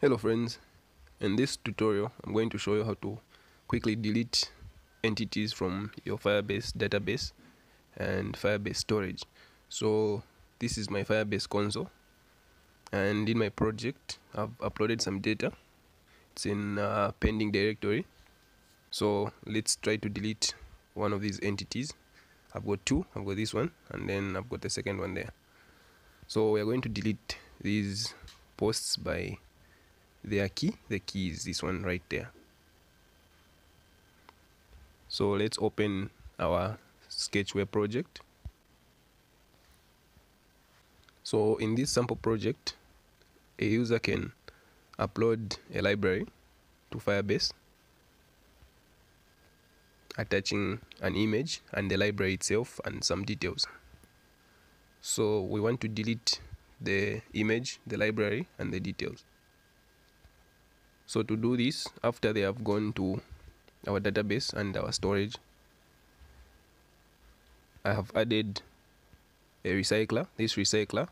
Hello friends, in this tutorial I'm going to show you how to quickly delete entities from your Firebase database and Firebase storage. So this is my Firebase console and in my project I've uploaded some data. It's in a pending directory. So let's try to delete one of these entities. I've got two, I've got this one and then I've got the second one there. So we are going to delete these posts by their key. The key is this one right there. So let's open our sketchware project. So in this sample project a user can upload a library to firebase attaching an image and the library itself and some details. So we want to delete the image the library and the details so to do this after they have gone to our database and our storage I have added a recycler. This recycler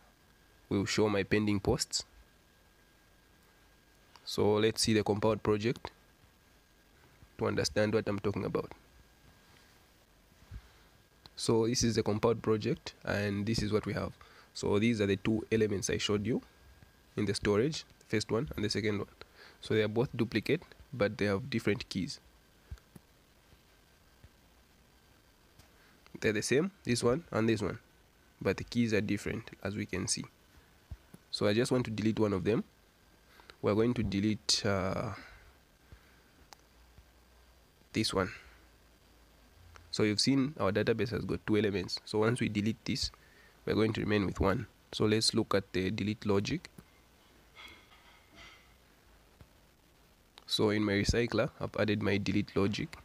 will show my pending posts. So let's see the compound project to understand what I'm talking about. So this is the compound project and this is what we have. So these are the two elements I showed you in the storage first one and the second one so they are both duplicate but they have different keys. They're the same this one and this one but the keys are different as we can see. So I just want to delete one of them. We're going to delete uh, this one. So you've seen our database has got two elements. So once we delete this we're going to remain with one. So let's look at the delete logic so in my recycler I've added my delete logic.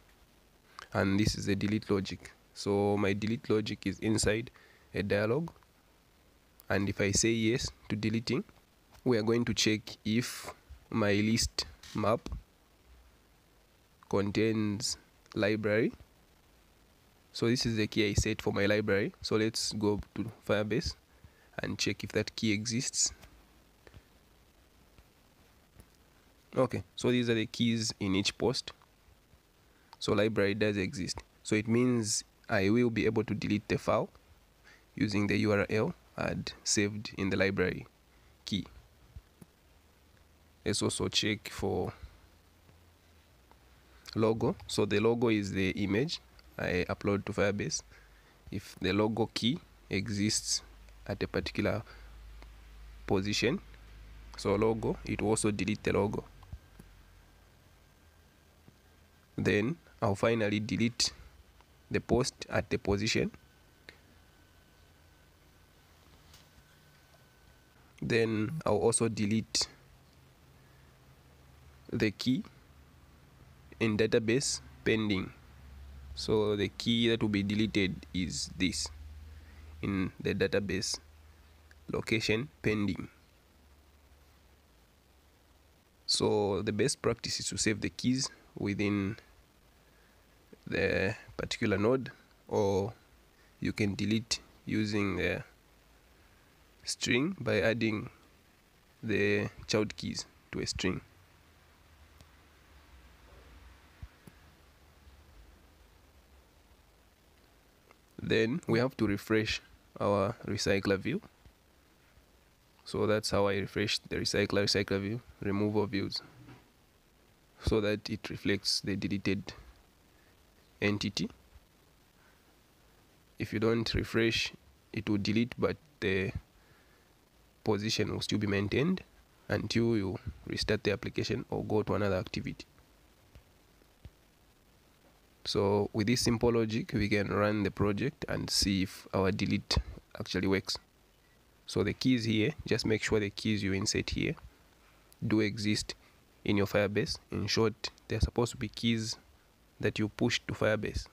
And this is the delete logic. So my delete logic is inside a dialog. And if I say yes to deleting we are going to check if my list map contains library. So this is the key I set for my library. So let's go to Firebase and check if that key exists okay so these are the keys in each post. So library does exist. So it means I will be able to delete the file using the URL I'd saved in the library key. Let's also check for logo. So the logo is the image I upload to Firebase. If the logo key exists at a particular position so logo it will also delete the logo then I'll finally delete the post at the position. Then I'll also delete the key in database pending. So the key that will be deleted is this in the database location pending. So the best practice is to save the keys within the particular node or you can delete using the string by adding the child keys to a string. Then we have to refresh our recycler view. So that's how I refresh the recycler recycler view remove all views so that it reflects the deleted entity. If you don't refresh it will delete but the position will still be maintained until you restart the application or go to another activity. So with this simple logic we can run the project and see if our delete actually works. So the keys here just make sure the keys you insert here do exist in your firebase. In short they're supposed to be keys that you push to firebase?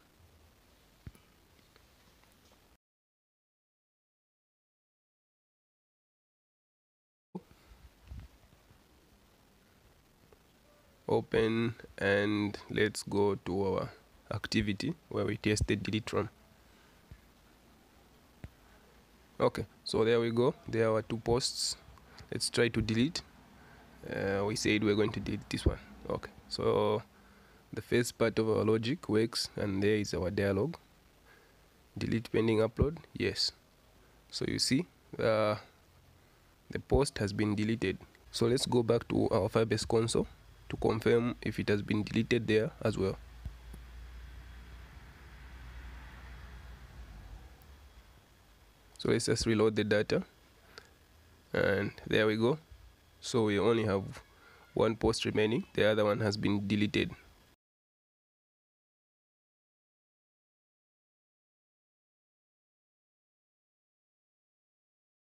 Open and let's go to our activity where we tested delete from okay so there we go. There are two posts. Let's try to delete. Uh, we said we're going to delete this one. Okay so the first part of our logic works and there is our dialog delete pending upload? Yes. So you see uh, the post has been deleted. So let's go back to our firebase console to confirm if it has been deleted there as well. So let's just reload the data. And there we go. So we only have one post remaining. The other one has been deleted